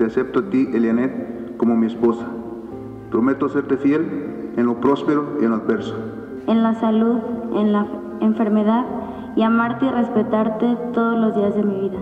Te acepto a ti, Elianet, como mi esposa. Prometo serte fiel en lo próspero y en lo adverso. En la salud, en la enfermedad y amarte y respetarte todos los días de mi vida.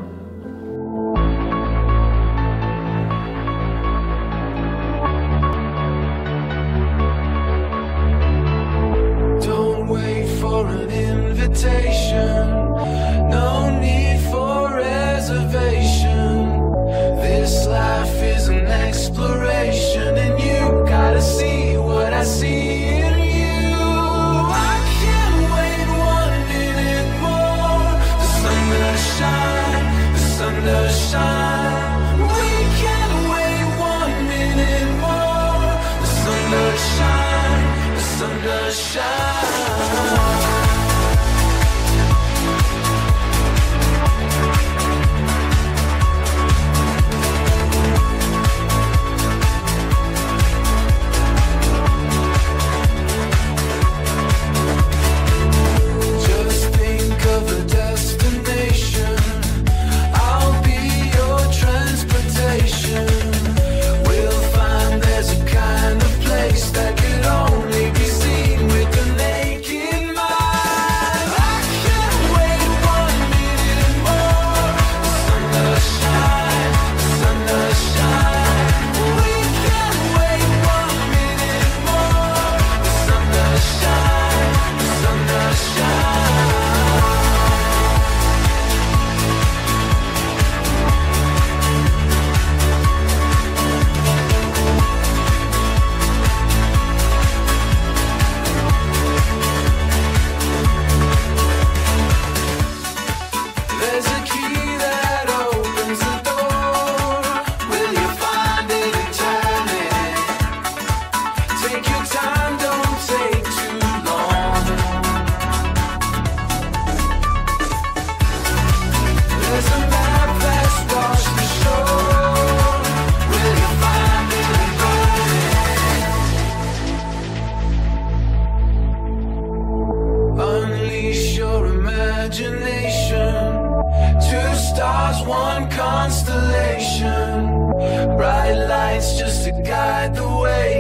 imagination. Two stars, one constellation. Bright lights just to guide the way.